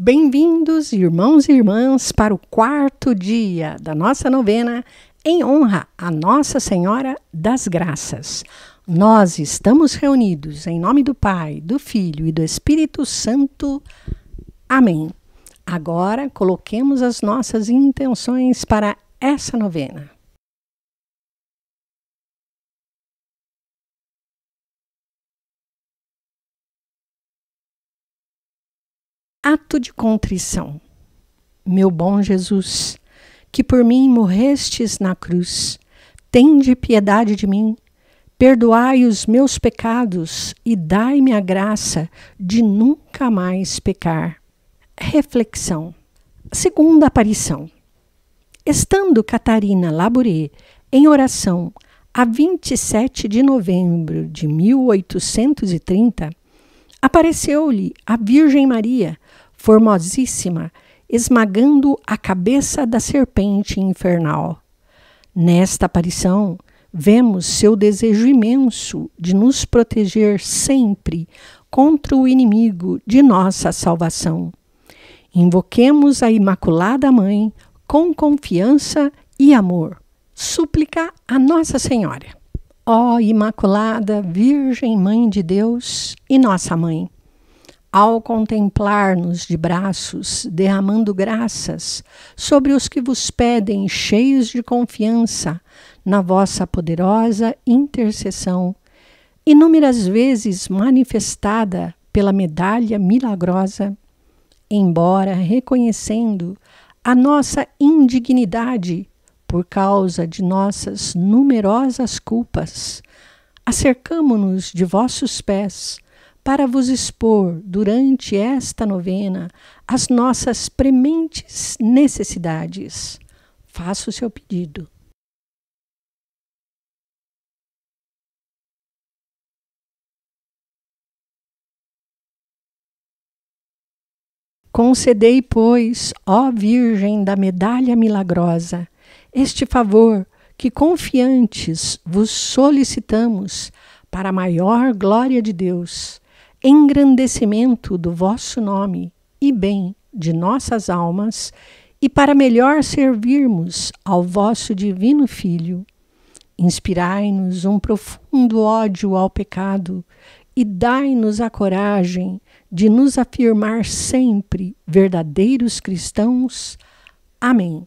Bem-vindos, irmãos e irmãs, para o quarto dia da nossa novena em honra a Nossa Senhora das Graças. Nós estamos reunidos em nome do Pai, do Filho e do Espírito Santo. Amém. Agora coloquemos as nossas intenções para essa novena. Ato de contrição. Meu bom Jesus, que por mim morrestes na cruz, tende piedade de mim, perdoai os meus pecados e dai-me a graça de nunca mais pecar. Reflexão. Segunda aparição. Estando Catarina Labouré em oração a 27 de novembro de 1830, apareceu-lhe a Virgem Maria formosíssima, esmagando a cabeça da serpente infernal. Nesta aparição, vemos seu desejo imenso de nos proteger sempre contra o inimigo de nossa salvação. Invoquemos a Imaculada Mãe com confiança e amor. Súplica a Nossa Senhora. Ó Imaculada Virgem Mãe de Deus e Nossa Mãe, ao contemplar-nos de braços, derramando graças sobre os que vos pedem, cheios de confiança na vossa poderosa intercessão, inúmeras vezes manifestada pela medalha milagrosa, embora reconhecendo a nossa indignidade por causa de nossas numerosas culpas, acercamo-nos de vossos pés para vos expor durante esta novena as nossas prementes necessidades. Faça o seu pedido. Concedei, pois, ó Virgem da Medalha Milagrosa, este favor que confiantes vos solicitamos para a maior glória de Deus engrandecimento do vosso nome e bem de nossas almas, e para melhor servirmos ao vosso divino Filho. Inspirai-nos um profundo ódio ao pecado e dai-nos a coragem de nos afirmar sempre verdadeiros cristãos. Amém.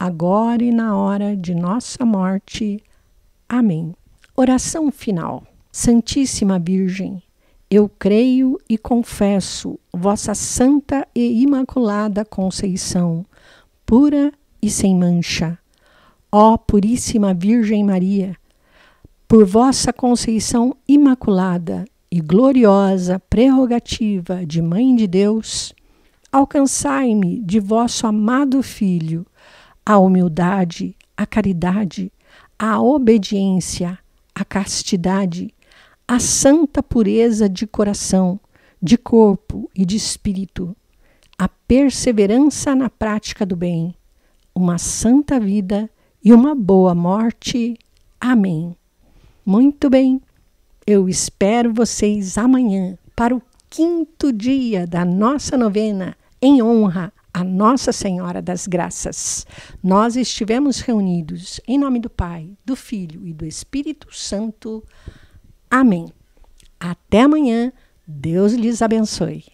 agora e na hora de nossa morte. Amém. Oração final. Santíssima Virgem, eu creio e confesso vossa santa e imaculada conceição, pura e sem mancha. Ó Puríssima Virgem Maria, por vossa conceição imaculada e gloriosa prerrogativa de Mãe de Deus, alcançai-me de vosso amado Filho a humildade, a caridade, a obediência, a castidade a santa pureza de coração, de corpo e de espírito, a perseverança na prática do bem, uma santa vida e uma boa morte. Amém. Muito bem, eu espero vocês amanhã para o quinto dia da nossa novena em honra a Nossa Senhora das Graças. Nós estivemos reunidos em nome do Pai, do Filho e do Espírito Santo. Amém. Até amanhã. Deus lhes abençoe.